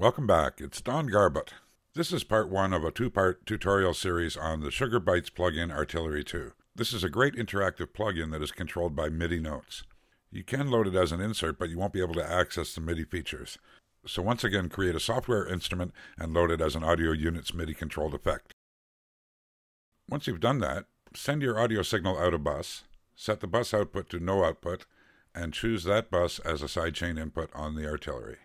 Welcome back. It's Don Garbutt. This is part one of a two part tutorial series on the Sugar Bytes plugin Artillery 2. This is a great interactive plugin that is controlled by MIDI notes. You can load it as an insert, but you won't be able to access the MIDI features. So once again, create a software instrument and load it as an audio unit's MIDI controlled effect. Once you've done that, send your audio signal out a bus, set the bus output to no output, and choose that bus as a sidechain input on the artillery.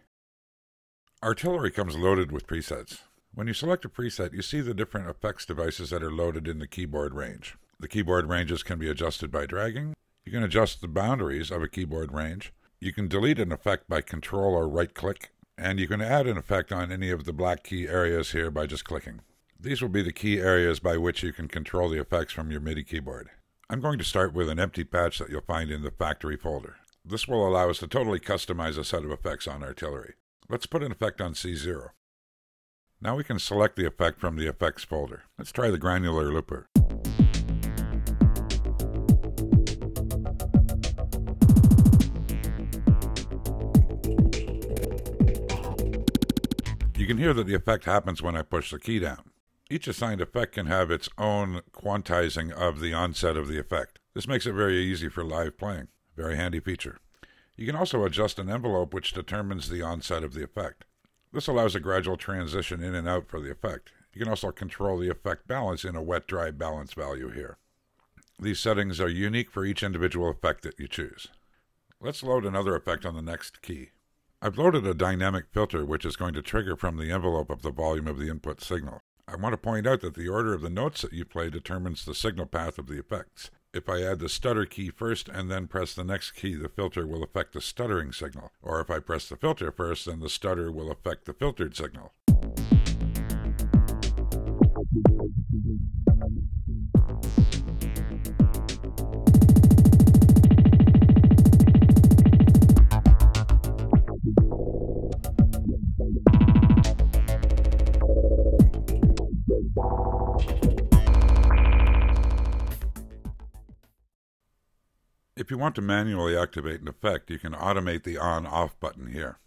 Artillery comes loaded with presets. When you select a preset, you see the different effects devices that are loaded in the keyboard range. The keyboard ranges can be adjusted by dragging. You can adjust the boundaries of a keyboard range. You can delete an effect by control or right click. And you can add an effect on any of the black key areas here by just clicking. These will be the key areas by which you can control the effects from your MIDI keyboard. I'm going to start with an empty patch that you'll find in the factory folder. This will allow us to totally customize a set of effects on artillery. Let's put an effect on C0. Now we can select the effect from the effects folder. Let's try the granular looper. You can hear that the effect happens when I push the key down. Each assigned effect can have its own quantizing of the onset of the effect. This makes it very easy for live playing. Very handy feature. You can also adjust an envelope which determines the onset of the effect. This allows a gradual transition in and out for the effect. You can also control the effect balance in a wet-dry balance value here. These settings are unique for each individual effect that you choose. Let's load another effect on the next key. I've loaded a dynamic filter which is going to trigger from the envelope of the volume of the input signal. I want to point out that the order of the notes that you play determines the signal path of the effects. If I add the stutter key first and then press the next key, the filter will affect the stuttering signal. Or if I press the filter first, then the stutter will affect the filtered signal. If you want to manually activate an effect, you can automate the on-off button here.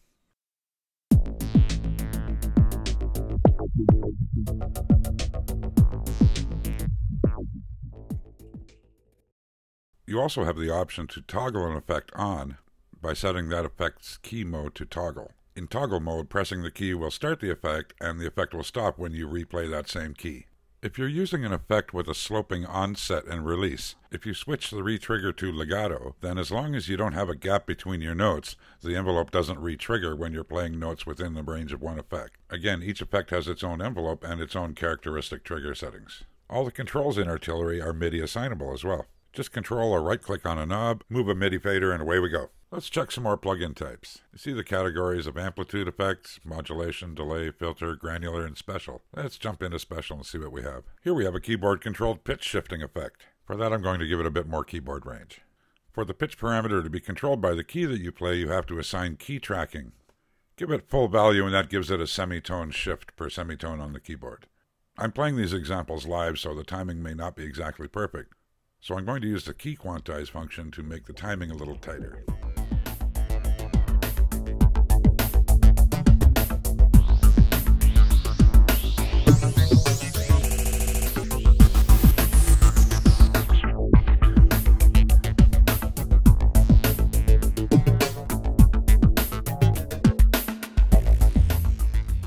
You also have the option to toggle an effect on by setting that effect's key mode to toggle. In toggle mode, pressing the key will start the effect and the effect will stop when you replay that same key. If you're using an effect with a sloping onset and release, if you switch the retrigger to legato, then as long as you don't have a gap between your notes, the envelope doesn't retrigger when you're playing notes within the range of one effect. Again, each effect has its own envelope and its own characteristic trigger settings. All the controls in Artillery are MIDI assignable as well. Just control or right click on a knob, move a MIDI fader, and away we go. Let's check some more plugin types. You see the categories of amplitude effects, modulation, delay, filter, granular, and special. Let's jump into special and see what we have. Here we have a keyboard controlled pitch shifting effect. For that I'm going to give it a bit more keyboard range. For the pitch parameter to be controlled by the key that you play, you have to assign key tracking. Give it full value and that gives it a semitone shift per semitone on the keyboard. I'm playing these examples live so the timing may not be exactly perfect. So I'm going to use the key quantize function to make the timing a little tighter.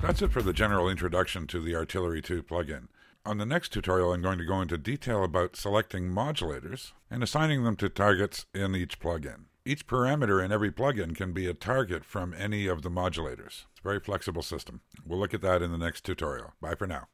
That's it for the general introduction to the Artillery 2 plugin. On the next tutorial, I'm going to go into detail about selecting modulators and assigning them to targets in each plugin. Each parameter in every plugin can be a target from any of the modulators. It's a very flexible system. We'll look at that in the next tutorial. Bye for now.